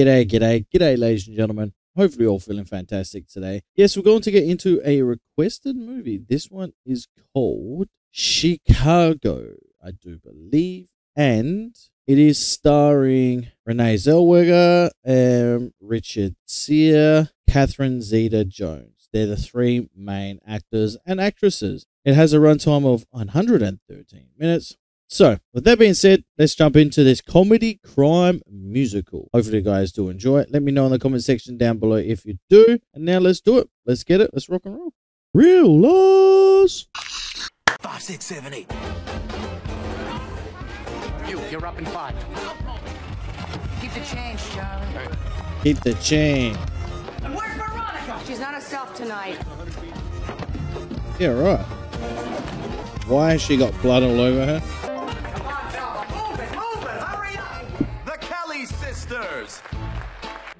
G'day, g'day, g'day, ladies and gentlemen. Hopefully, you're all feeling fantastic today. Yes, we're going to get into a requested movie. This one is called Chicago, I do believe. And it is starring Renee Zellweger, um, Richard Sear, Catherine Zeta Jones. They're the three main actors and actresses. It has a runtime of 113 minutes. So, with that being said, let's jump into this comedy crime musical. Hopefully, you guys do enjoy it. Let me know in the comment section down below if you do. And now let's do it. Let's get it. Let's rock and roll. Real loss. Five, six, seven, eight. You, you're up in five. Keep the change, Charlie. Keep the change. And where's Veronica? She's not herself tonight. Yeah, right. Why has she got blood all over her?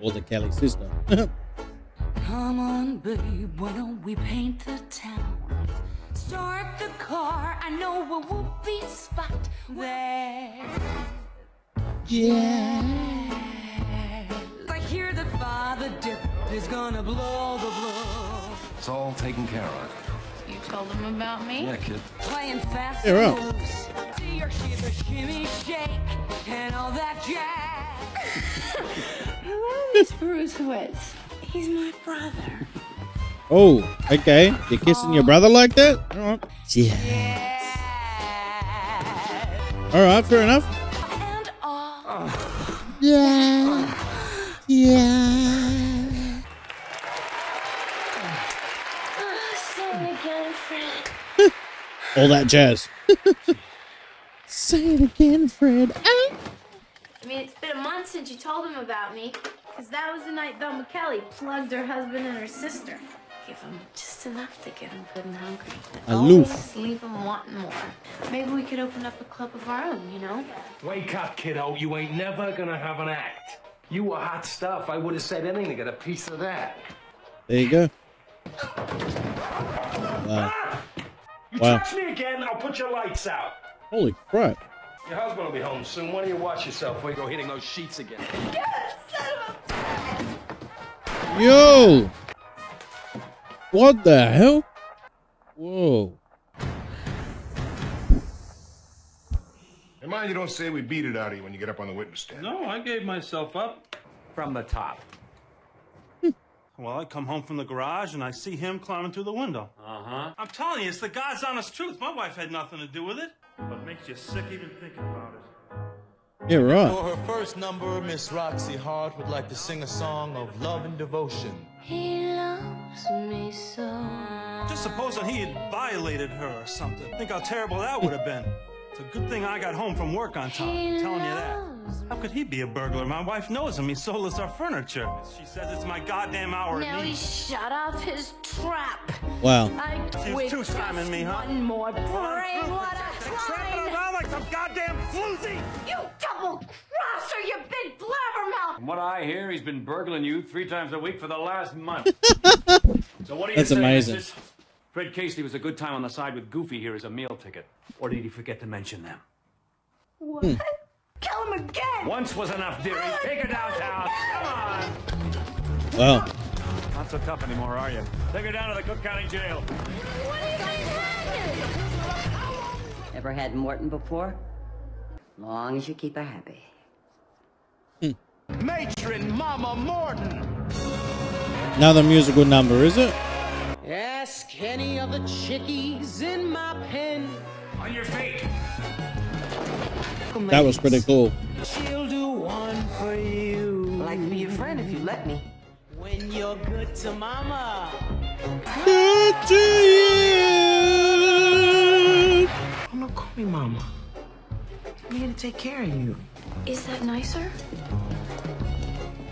Or the Kelly sister. Come on, babe, why don't we paint the town? Start the car, I know a whoopee spot there. Yeah. I hear that Father Dip is gonna blow the blow. It's all taken care of. You told him about me? Yeah, kid. Playing fast Yeah, and right. See your shiver, shimmy, shake, and all that jazz. Who is Bruce Witz? He's my brother. oh, okay. You're kissing your brother like that? All right. Uh, yeah. Yeah. All right, fair enough. And all. Yeah. Yeah. Say it again, Fred. All that jazz. Say it again, Fred. I mean, it's been a month since you told him about me. Because that was the night Velma Kelly plugged her husband and her sister. Give him just enough to get him good and hungry. but Aloof. always leave him wanting more. Maybe we could open up a club of our own, you know? Wake up, kiddo. You ain't never gonna have an act. You were hot stuff. I would have said anything to get a piece of that. There you go. Ah! Wow. You Wow. touch me again, I'll put your lights out. Holy crap. Your husband will be home soon. Why don't you watch yourself before you go hitting those sheets again? Yo! What the hell? Whoa. And mind you don't say we beat it out of you when you get up on the witness stand. No, I gave myself up. From the top. Well, I come home from the garage and I see him climbing through the window. Uh huh. I'm telling you, it's the God's honest truth. My wife had nothing to do with it. But makes you sick even thinking about it. Yeah, right. For her first number, Miss Roxy Hart would like to sing a song of love and devotion. He loves me so. Just supposing he had violated her or something. Think how terrible that would have been. It's a good thing I got home from work on time. I'm telling you that. How could he be a burglar? My wife knows him. He sold us our furniture. She says it's my goddamn hour Now he shut off his trap. Wow. I She was quit two-timing me, huh? One more brain. What a Trapping crime! some goddamn floozy! You double crosser, you big blabbermouth! From what I hear, he's been burgling you three times a week for the last month. so what do you That's say, amazing. Missus? Fred Casely was a good time on the side with Goofy here as a meal ticket. Or did he forget to mention them? What? Hmm. Kill him again! Once was enough, dearie. Take her downtown. Come on. Wow. Not so tough anymore, are you? Take her down to the Cook County Jail. What are you guys having? Ever had Morton before? Long as you keep her happy. Hmm. Matron Mama Morton. Another musical number, is it? Ask any of the chickies in my pen. On your feet. That was pretty cool. She'll do one for you. I'd like to be your friend if you let me. When you're good to mama. Good to you. Don't call me mama. I'm here to take care of you. Is that nicer?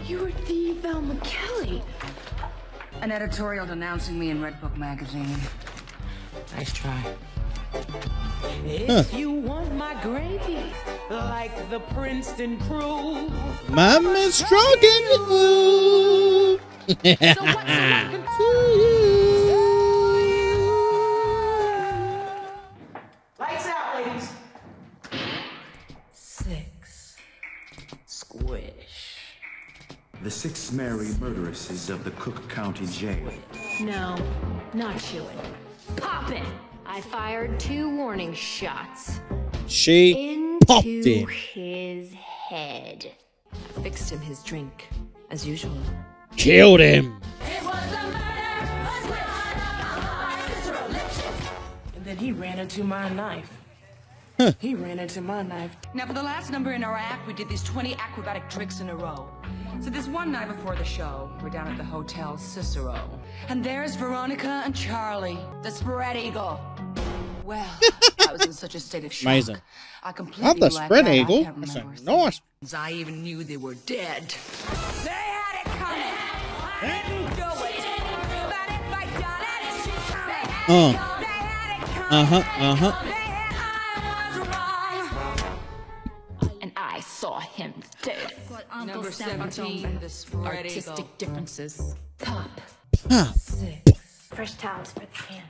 You were the Velma Kelly. An editorial denouncing me in Red Book magazine. Nice try. If you want my gravy, like the Princeton crew. Mama's stroking you. So what's the Mary murderesses of the Cook County Jail. No, not chewing. Pop it! I fired two warning shots. She Into popped him. his head. I fixed him his drink, as usual. Killed him. It was the murder. And then he ran into my knife. Huh. He ran into my knife. Now, for the last number in our act, we did these 20 acrobatic tricks in a row. So this one night before the show, we're down at the Hotel Cicero. And there's Veronica and Charlie, the spread eagle. Well, I was in such a state of shock. Amazing. I completely Not the blacked spread out. I eagle. can't That's a remember a nice. thing. I even knew they were dead. They had it coming. I didn't do it. But if I done it, they had Uh. it coming. They had it coming. Uh huh. Uh 17, the Artistic eagle. differences. Pop. Fresh towels for the can.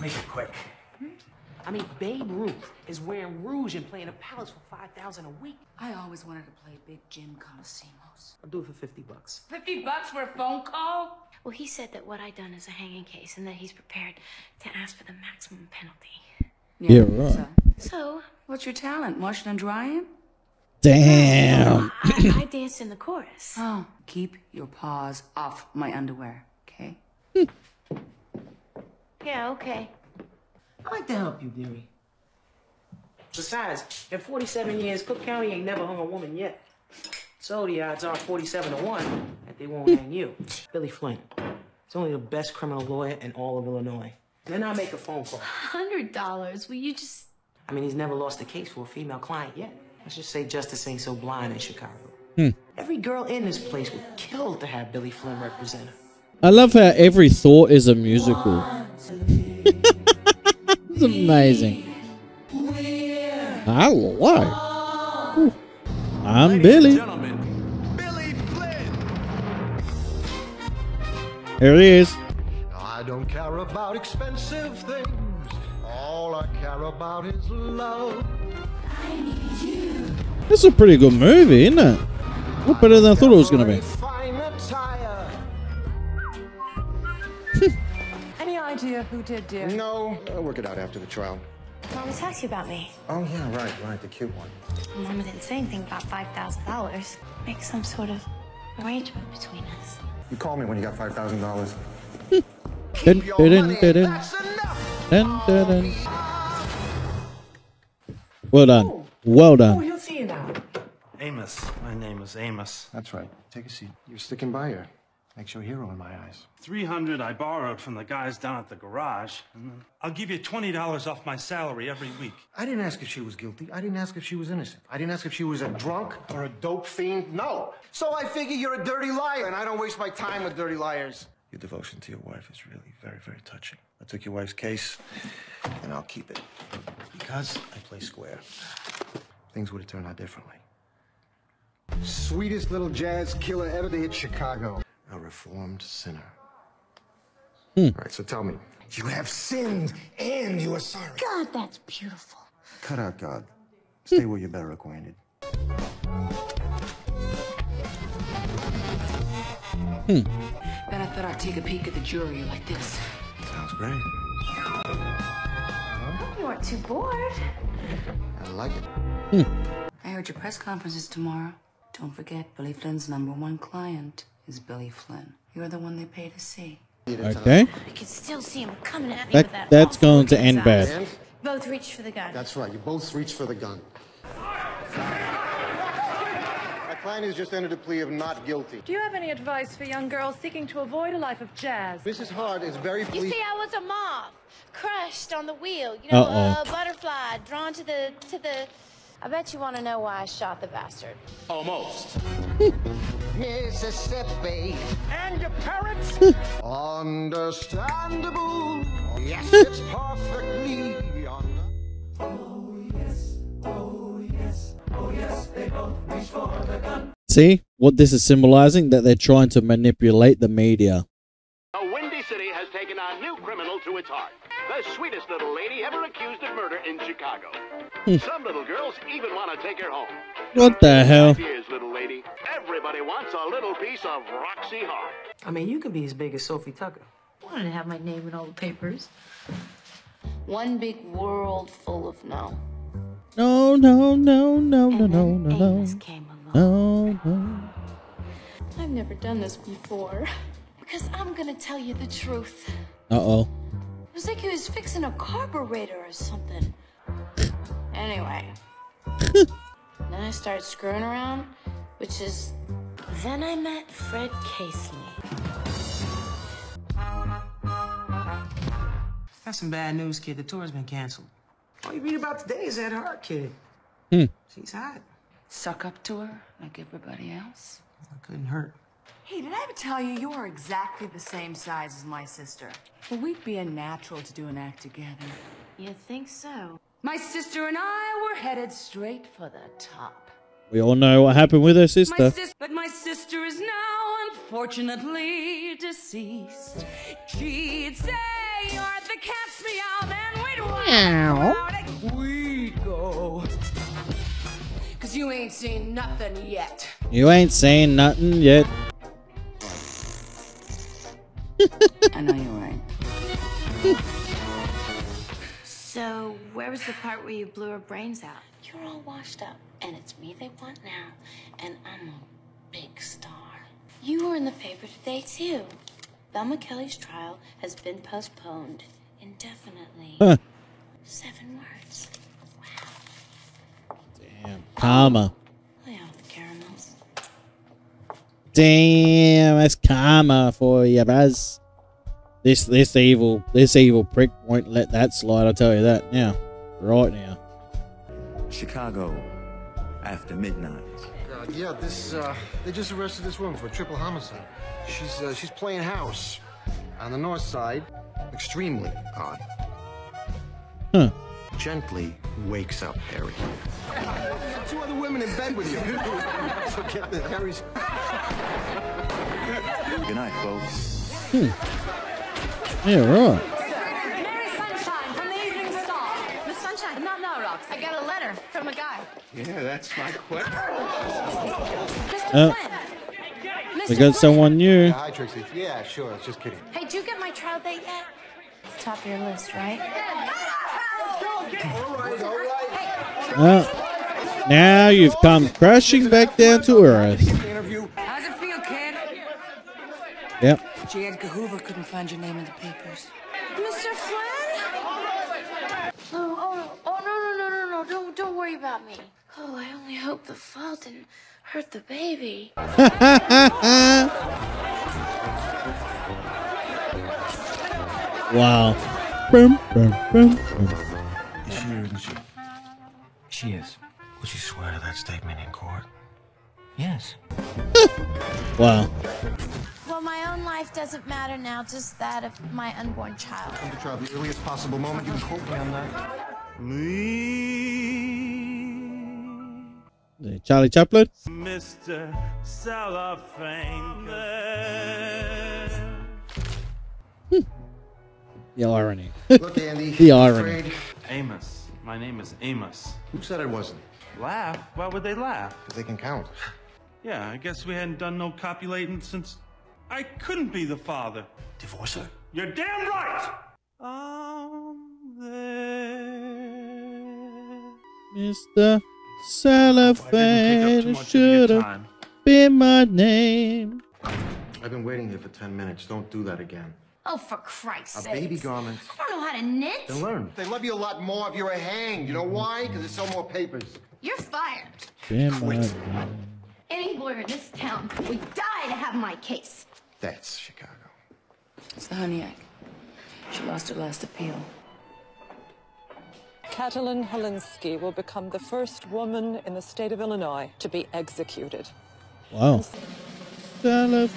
Make it quick. Hmm? I mean, Babe Ruth is wearing rouge and playing a palace for 5000 a week. I always wanted to play Big Jim Colosimo. I'll do it for 50 bucks. 50 bucks for a phone call? Well, he said that what I done is a hanging case and that he's prepared to ask for the maximum penalty. Yeah, right. So, so what's your talent? Washing and drying? Damn. I, I danced in the chorus. Oh, keep your paws off my underwear, okay? Yeah, okay. I'd like to help you, dearie. Besides, in 47 years, Cook County ain't never hung a woman yet. So the odds are 47 to 1 that they won't hang you. Billy Flynn. He's only the best criminal lawyer in all of Illinois. Then I make a phone call. Hundred dollars. Will you just? I mean, he's never lost a case for a female client yet. Let's just say justice ain't so blind in Chicago. Hmm. Every girl in this place would kill to have Billy Flynn represent her. I love how every thought is a musical. it's amazing. Hello. Ooh. I'm Billy. Here he is. I don't care about expensive things. All I care about is love. This is a pretty good movie, isn't it? What better than I thought it was going to be. Fine attire. Any idea who did, dear? No, I'll work it out after the trial. Mama talked to you about me. Oh, yeah, right, right, the cute one. Mama didn't say anything about five thousand dollars. Make some sort of arrangement between us. You call me when you got $5,000. Dun, dun, dun, dun, dun. Dun, dun, dun. Well done. Well Oh, done. he'll see you now. Amos. My name is Amos. That's right. Take a seat. You're sticking by her. Makes you a hero in my eyes. 300 I borrowed from the guys down at the garage. I'll give you $20 off my salary every week. I didn't ask if she was guilty. I didn't ask if she was innocent. I didn't ask if she was a drunk or a dope fiend. No. So I figure you're a dirty liar, and I don't waste my time with dirty liars. Your devotion to your wife is really very, very touching. I took your wife's case, and I'll keep it. Because I play square. Things would have turned out differently. Sweetest little jazz killer ever to hit Chicago. A reformed sinner. All right, so tell me. You have sinned, and you are sorry. God, that's beautiful. Cut out God. Stay where you're better acquainted. Hmm. Then I thought I'd take a peek at the jury like this. Sounds great. You aren't too bored. I like it. Hmm. I heard your press conference is tomorrow. Don't forget, Billy Flynn's number one client is Billy Flynn. You're the one they pay to see. Okay. I can still see him coming at me That with that. that's going to end bad. Both reach for the gun. That's right. You both reach for the gun. My client has just entered a plea of not guilty. Do you have any advice for young girls seeking to avoid a life of jazz? Mrs. Hart is very pleased. You see, I was a moth, crushed on the wheel. You know, Uh-oh. a butterfly drawn to the to the. I bet you want to know why I shot the bastard. Almost. Mississippi. And your parents? Understandable. Yes, it's perfectly See what this is symbolizing? That they're trying to manipulate the media. A Windy City has taken a new criminal to its heart. The the sweetest little lady ever accused of murder in Chicago. Hmm. Some little girls even want to take her home. What the hell? Here's little lady. Everybody wants a little piece of Roxy Hart. I mean, you can be as big as Sophie Tucker. I wanted to have my name in all the papers. One big world full of no. No, no, no, no, no, no, no, no. No, no. I've never done this before. Because I'm gonna tell you the truth. Uh oh. It was like he was fixing a carburetor or something. Anyway. then I started screwing around, which is. Then I met Fred Casely. That's some bad news, kid. The tour's been canceled. All you read about today is that Hart kid. Hmm. She's hot. Suck up to her like everybody else. It couldn't hurt. Hey, did I ever tell you you are exactly the same size as my sister? Well, we'd be a natural to do an act together. You think so? My sister and I were headed straight for the top. We all know what happened with her My sister. sis- but my sister is now unfortunately deceased. She'd say you're the cat's meow, then we'd Meow. we'd go. Cause you ain't seen nothing yet. You ain't seen nothing yet. I know you're right. So, where was the part where you blew her brains out? You're all washed up, and it's me they want now, and I'm a big star. You were in the paper today, too. Velma Kelly's trial has been postponed indefinitely. Huh. Seven words. Wow. Damn. Karma. Lay out the caramels. Damn, that's karma for you, Baz. This this evil this evil prick won't let that slide. I'll tell you that now, right now. Chicago, after midnight. Uh, yeah, this, uh, they just arrested this woman for triple homicide. She's, uh, she's playing house on the north side. Extremely odd. Huh. Gently wakes up Harry. Two other women in bed with you. Forget that Harry's. Good night, folks. Hmm. Yeah, right. Mary Sunshine from the Evening Star. Miss Sunshine, not now, Rox. I got a letter from a guy. Yeah, that's my question. Uh, we got someone new. Hi, Trixie. Yeah, sure. I was just kidding. Hey, did you get my trial date yet? Top of your list, right? All right, all right. Uh, now you've come crashing back down to earth. How's it feel, kid? Yep. J. Edgar Hoover couldn't find your name in the papers. Mr. Flynn? Oh, oh, oh, no, no, no, no, no. Don't, don't worry about me. Oh, I only hope the fall didn't hurt the baby. wow. Boom, boom, boom, boom. Is she or isn't she? She is. Would you swear to that statement in court? Yes. Wow. Well, my own life doesn't matter now, just that of my unborn child. Come to trial the earliest possible moment. You can quote me on that. Uh, Charlie Chaplin. Mr. Cellophane. The irony. Look, Andy. the irony. afraid- Amos. My name is Amos. Who said it wasn't? Laugh? Why would they laugh? Because they can count. Yeah, I guess we hadn't done no copulating since I couldn't be the father. Divorce her? You're damn right! Um, Mr. Cellophane should have been my name. I've been waiting here for 10 minutes. Don't do that again. Oh, for Christ's A sake. baby garment. I don't know how to knit. Then learn. They love you a lot more if you're a hang. You know why? Because they sell more papers. You're fired. Been my name. Any lawyer in this town would die to have my case. That's Chicago. It's the Hunyak. She lost her last appeal. Katalin Helinszki will become the first woman in the state of Illinois to be executed. Wow. Cellophane.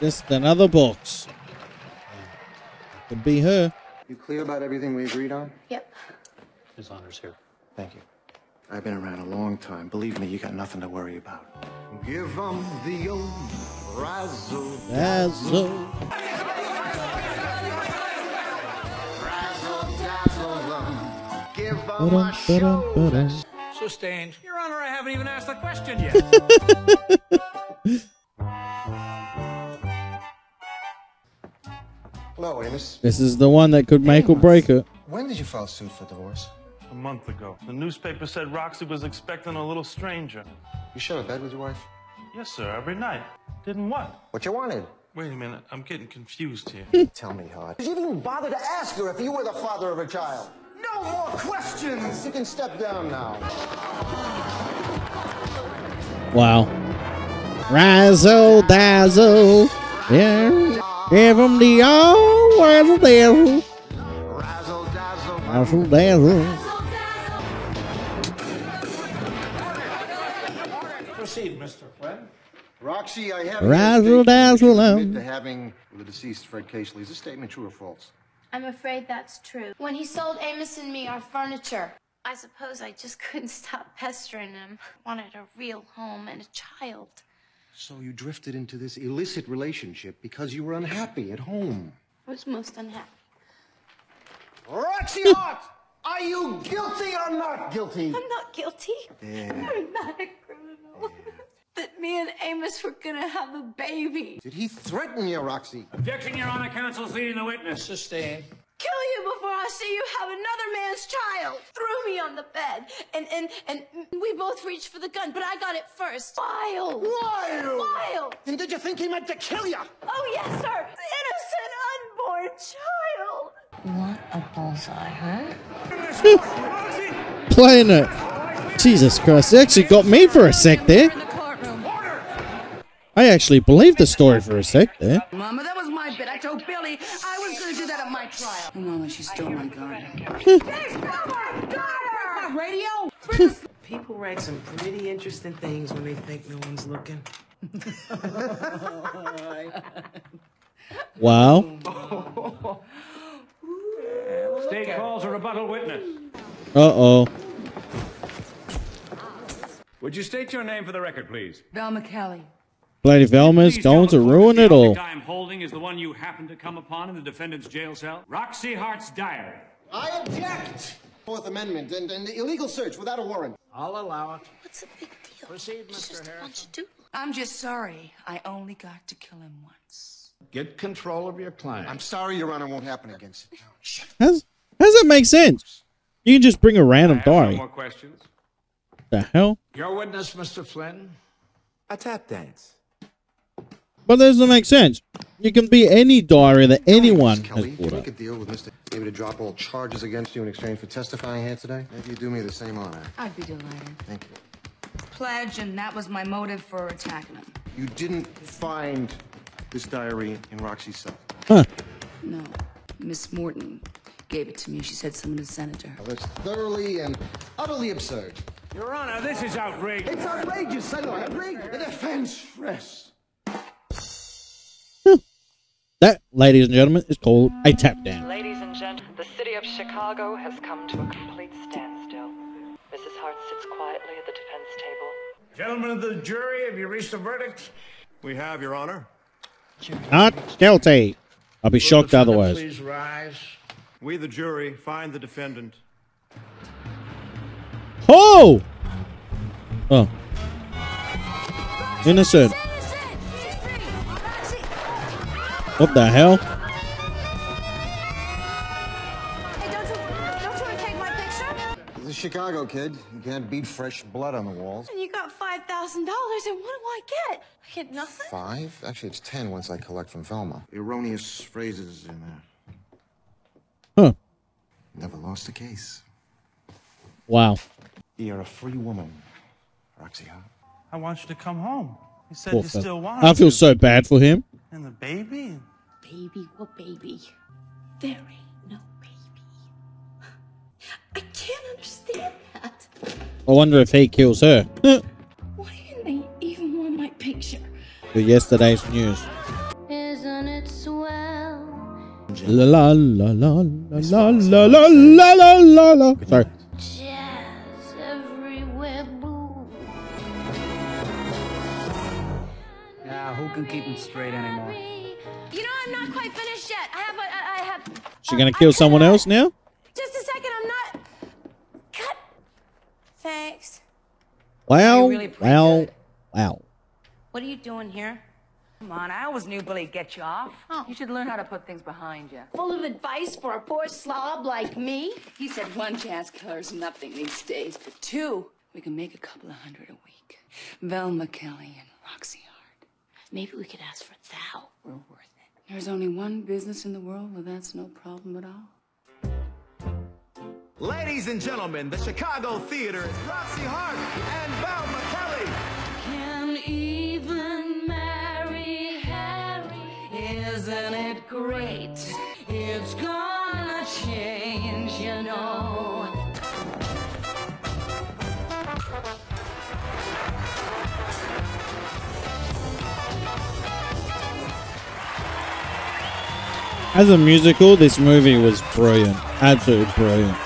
Just another box. Could be her. You clear about everything we agreed on? Yep. His honor's here. Thank you. I've been around a long time. Believe me, you got nothing to worry about. Give them the old razzle Dazzle. Give them Ba-dum, a show. ba-dum, ba-dum. Sustained. Your Honor, I haven't even asked the question yet. Hello, Amos. This is the one that could make or break it. When did you file suit for divorce? A month ago, the newspaper said Roxy was expecting a little stranger. You share a bed with your wife? Yes, sir, every night. Didn't what? What you wanted? Wait a minute, I'm getting confused here. Tell me, Hart. Did you even bother to ask her if you were the father of her child? No more questions! You can step down now. Wow. Razzle dazzle. Yeah. Give them the old razzle dazzle. Razzle dazzle. Proceed, Roxy, I have Razzle dazzle. admit to having the deceased Fred Casely. Is this statement true or false? I'm afraid that's true. When he sold Amos and me our furniture, I suppose I just couldn't stop pestering him. Wanted a real home and a child. So you drifted into this illicit relationship because you were unhappy at home. I was most unhappy. Roxy Hart! Are you guilty or not guilty? I'm not guilty. Yeah. I'm not a criminal. That me and Amos were gonna have a baby. Did he threaten you, Roxy? Objection, Your Honor. Counsel's leading the witness. Sustained. Kill you before I see you have another man's child. Threw me on the bed, and and and we both reached for the gun, but I got it first. Wild. Wild. Wild. And did you think he meant to kill you? Oh yes, sir. The innocent unborn child. What a bullseye, huh? Playing it. Jesus Christ. It actually got me for a sec there. I actually believed the story for a sec there. Mama, that was my bit. I told Billy I was going to do that at my trial. Mama, she stole my gun. my radio? People write some pretty interesting things when they think no one's looking. Wow. State calls a rebuttal witness. Uh oh. Would you state your name for the record, please? Velma Kelly. Lady Velma's Please going to ruin that it the all. object I'm holding is the one you happened to come upon in the defendant's jail cell. Roxy Hart's diary. I object! Fourth Amendment and, and illegal search without a warrant. I'll allow it. What's the big deal? Proceed, Mr. Harris. I'm just sorry. I only got to kill him once. Get control of your client. I'm sorry, Your Honor, won't happen again. Sit down. How's, how's that make sense? You can just bring a random I have no diary. more questions. The hell? Your witness, Mr. Flynn. A tap dance. But that doesn't make sense. You can be any diary that anyone has Kelly, brought to up. make a deal with Mr. Maybe to drop all charges against you in exchange for testifying here today? Maybe you do me the same honor. I'd be delighted. Thank you. Pledge, and that was my motive for attacking him. You didn't find this diary in Roxy's cell. Huh. No. Miss Morton gave it to me. She said someone had sent it to her. Well, that's thoroughly and utterly absurd. Your Honor, this is outrageous. It's outrageous, I know. Outrageous. The defense rests. That, ladies and gentlemen, is called a tap dance. Ladies and gentlemen, the city of Chicago has come to a complete standstill. Mrs. Hart sits quietly at the defense table. Gentlemen of the jury, have you reached a verdict? We have, Your Honor. Not guilty. I'll be shocked otherwise. Please rise. We, the jury, find the defendant. Oh! Oh. Innocent. What the hell? Hey, don't you, don't you take my picture? This is Chicago, kid. You can't beat fresh blood on the walls. And you got five thousand dollars, and what do I get? I get nothing. Five? Actually, it's ten once I collect from Velma. Erroneous phrases in there. Huh. Never lost a case. Wow. You're a free woman, Roxy Hart. I want you to come home. He said Poor you fella. still want I feel to. so bad for him. And the baby? baby, what baby? There ain't no baby. I can't understand that. I wonder if he kills her. Why didn't they even want my picture? For yesterday's news. Isn't it swell? La la la la la la la la la la la. Sorry. Now, who can keep him straight anymore? You know, I'm not quite finished yet. I have, a, I I have. She gonna kill someone else now? Just a second. I'm not. Cut. Thanks. Wow, really pretty wow, wow. What are you doing here? Come on, I always knew Billy'd get you off. Oh. You should learn how to put things behind you. Full of advice for a poor slob like me? He said one chance killer's nothing these days, but two, we can make a couple of hundred a week. Velma Kelly and Roxy Hart. Maybe we could ask for thou. We're worth it. There's only one business in the world where that's no problem at all. Ladies and gentlemen, the Chicago Theater is Roxy Hart and Velma Kelly. Can even marry Harry. Isn't it great? It's gonna As a musical, this movie was brilliant. Absolutely brilliant.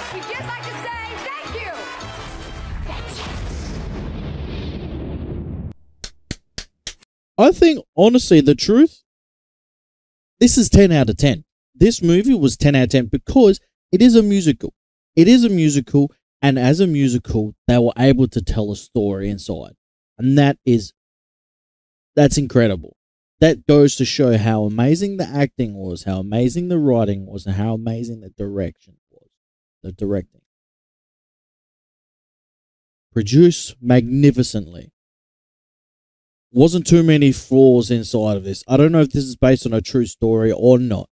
I think, honestly, the truth, this is 10 out of 10. This movie was 10 out of 10 because it is a musical. It is a musical, and as a musical, they were able to tell a story inside. And that is, that's incredible. That goes to show how amazing the acting was, how amazing the writing was, and how amazing the direction was. The directing. Produced magnificently wasn't too many flaws inside of this. I don't know if this is based on a true story or not.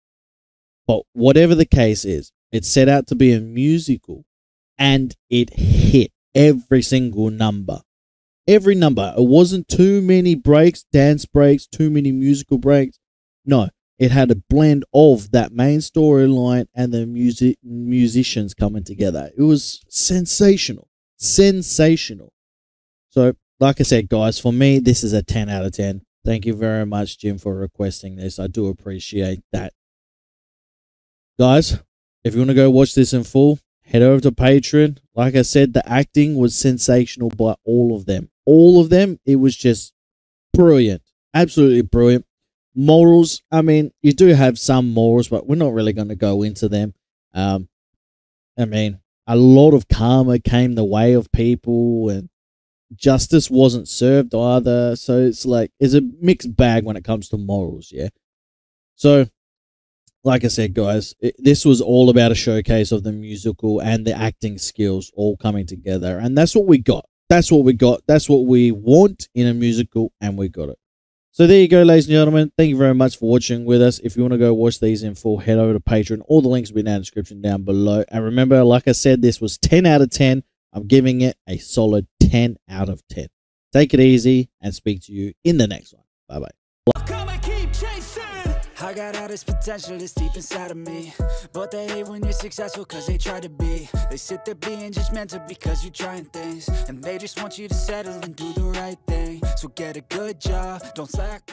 But whatever the case is, it set out to be a musical and it hit every single number. Every number. It wasn't too many breaks, dance breaks, too many musical breaks. No, it had a blend of that main storyline and the music musicians coming together. It was sensational. Sensational. So like I said, guys, for me, this is a 10 out of 10. Thank you very much, Jim, for requesting this. I do appreciate that. Guys, if you want to go watch this in full, head over to Patreon. Like I said, the acting was sensational by all of them. All of them, it was just brilliant. Absolutely brilliant. Morals, I mean, you do have some morals, but we're not really going to go into them. Um, I mean, a lot of karma came the way of people and justice wasn't served either. So it's like it's a mixed bag when it comes to morals, yeah. So, like I said, guys, it, this was all about a showcase of the musical and the acting skills all coming together, and that's what we got. That's what we got. That's what we want in a musical, and we got it. So there you go, ladies and gentlemen. Thank you very much for watching with us. If you want to go watch these in full, head over to Patreon. All the links will be in the description down below. And remember, like I said, this was 10 out of 10. I'm giving it a solid 10 out of 10. Take it easy and speak to you in the next one. Bye bye. I got all this potential that's deep inside of me. But they hate when you're successful cause they try to be. They sit there being judgmental because you're trying things. And they just want you to settle and do the right thing. So get a good job, don't slack off